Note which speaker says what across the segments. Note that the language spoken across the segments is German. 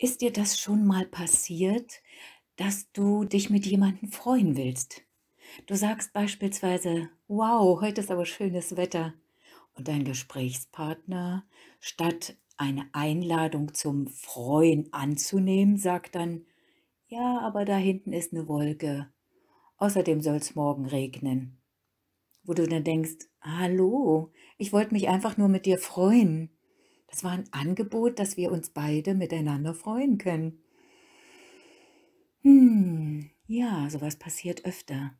Speaker 1: Ist dir das schon mal passiert, dass du dich mit jemandem freuen willst? Du sagst beispielsweise: „Wow, heute ist aber schönes Wetter.“ Und dein Gesprächspartner, statt eine Einladung zum Freuen anzunehmen, sagt dann: „Ja, aber da hinten ist 'ne Wolke. Außerdem soll's morgen regnen.“ Wo du dann denkst: „Hallo, ich wollte mich einfach nur mit dir freuen. Das war 'n Angebot, dass wir uns beide miteinander freuen können.“ Hm, ja, so was passiert öfter.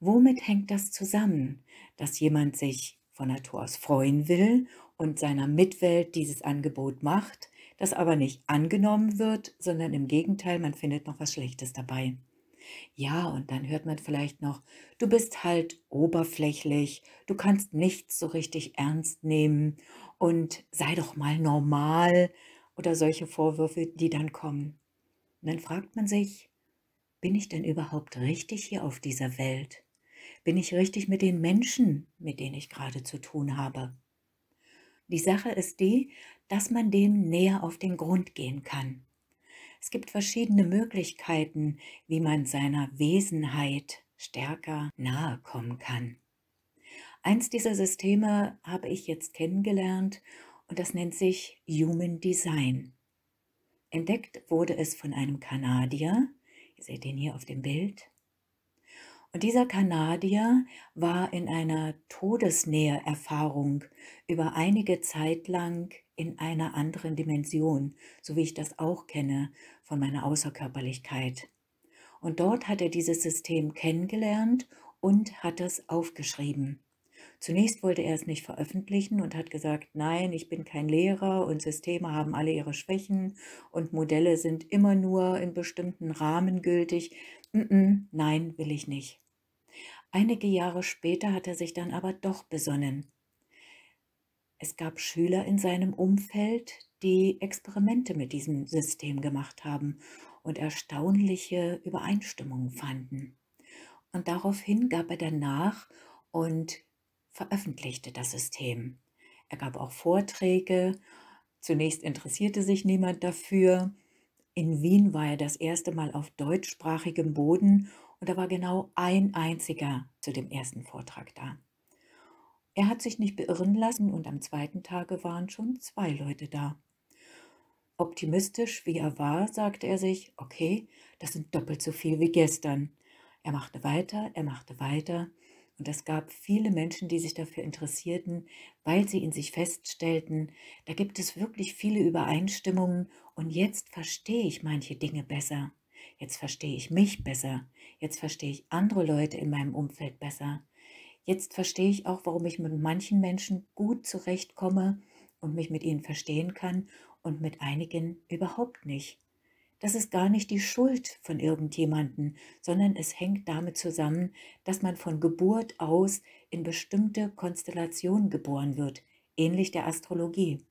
Speaker 1: Womit hängt das zusammen, dass jemand sich von Natur aus freuen will und seiner Mitwelt dieses Angebot macht, das aber nicht angenommen wird, sondern im Gegenteil, man findet noch was Schlechtes dabei? Ja, und dann hört man vielleicht noch: „Du bist halt oberflächlich, du kannst nichts so richtig ernst nehmen und sei doch mal normal“, oder solche Vorwürfe, die dann kommen. Und dann fragt man sich: „Bin ich denn überhaupt richtig hier auf dieser Welt? Bin ich richtig mit den Menschen, mit denen ich grade zu tun habe?“ Die Sache ist die, dass man dem näher auf den Grund gehen kann. Es gibt verschiedene Möglichkeiten, wie man seiner Wesenheit stärker nahekommen kann. Eins dieser Systeme habe ich jetzt kennengelernt und das nennt sich Human Design. Entdeckt wurde es von einem Kanadier. Ihr seht ihn hier auf dem Bild. Und dieser Kanadier war in einer Todesnähe-Erfahrung über einige Zeit lang in einer anderen Dimension, so wie ich das auch kenne von meiner Außerkörperlichkeit. Und dort hat er dieses System kennengelernt und hat es aufgeschrieben. Zunächst wollte er es nicht veröffentlichen und hat gesagt: „Nein, ich bin kein Lehrer und Systeme haben alle ihre Schwächen und Modelle sind immer nur in bestimmten Rahmen gültig. M-m, nein, will ich nicht.“ Einige Jahre später hat er sich dann aber doch besonnen. Es gab Schüler in seinem Umfeld, die Experimente mit diesem System gemacht haben und erstaunliche Übereinstimmungen fanden. Und daraufhin gab er dann nach und veröffentlichte das System. Er gab auch Vorträge. Zunächst interessierte sich niemand dafür. In Wien war er das erste Mal auf deutschsprachigem Boden und da war genau ein einziger zu dem ersten Vortrag da. Er hat sich nicht beirren lassen und am zweiten Tage waren schon 2 Leute da. Optimistisch wie er war, sagte er sich: „Okay, das sind doppelt so viel wie gestern.“ Er machte weiter, er machte weiter und es gab viele Menschen, die sich dafür interessierten, weil sie in sich feststellten: „Da gibt es wirklich viele Übereinstimmungen und jetzt verstehe ich manche Dinge besser. Jetzt verstehe ich mich besser. Jetzt verstehe ich andere Leute in meinem Umfeld besser. Jetzt verstehe ich auch, warum ich mit manchen Menschen gut zurechtkomme und mich mit ihnen verstehen kann und mit einigen überhaupt nicht. Das ist gar nicht die Schuld von irgendjemanden, sondern es hängt damit zusammen, dass man von Geburt aus in bestimmte Konstellationen geboren wird, ähnlich der Astrologie.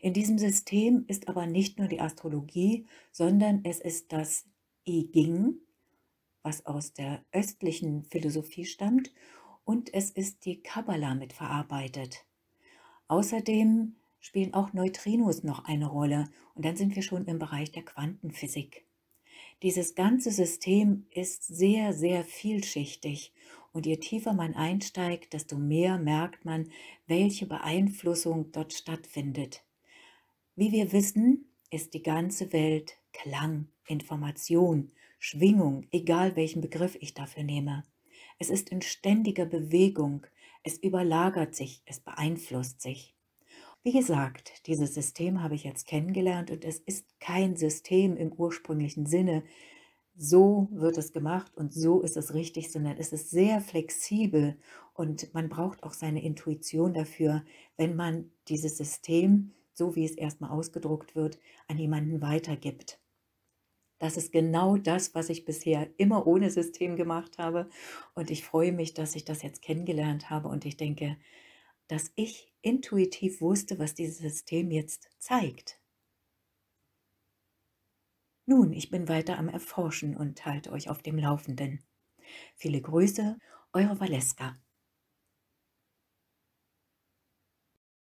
Speaker 1: In diesem System ist aber nicht nur die Astrologie, sondern es ist das I Ching, was aus der östlichen Philosophie stammt, und es ist die Kabbala mit verarbeitet. Außerdem spielen auch Neutrinos noch eine Rolle und dann sind wir schon im Bereich der Quantenphysik. Dieses ganze System ist sehr, sehr vielschichtig und je tiefer man einsteigt, desto mehr merkt man, welche Beeinflussung dort stattfindet. Wie wir wissen, ist die ganze Welt Klang, Information, Schwingung, egal welchen Begriff ich dafür nehme. Es ist in ständiger Bewegung, es überlagert sich, es beeinflusst sich. Wie gesagt, dieses System habe ich jetzt kennengelernt und es ist kein System im ursprünglichen Sinne. So wird es gemacht und so ist es richtig, sondern es ist sehr flexibel und man braucht auch seine Intuition dafür, wenn man dieses System, so wie es erst mal ausgedruckt wird, an jemanden weitergibt. Das ist genau das, was ich bisher immer ohne System gemacht habe und ich freue mich, dass ich das jetzt kennengelernt habe und ich denke, dass ich intuitiv wusste, was dieses System jetzt zeigt. Nun, ich bin weiter am Erforschen und halte euch auf dem Laufenden. Viele Grüße, eure Valeska.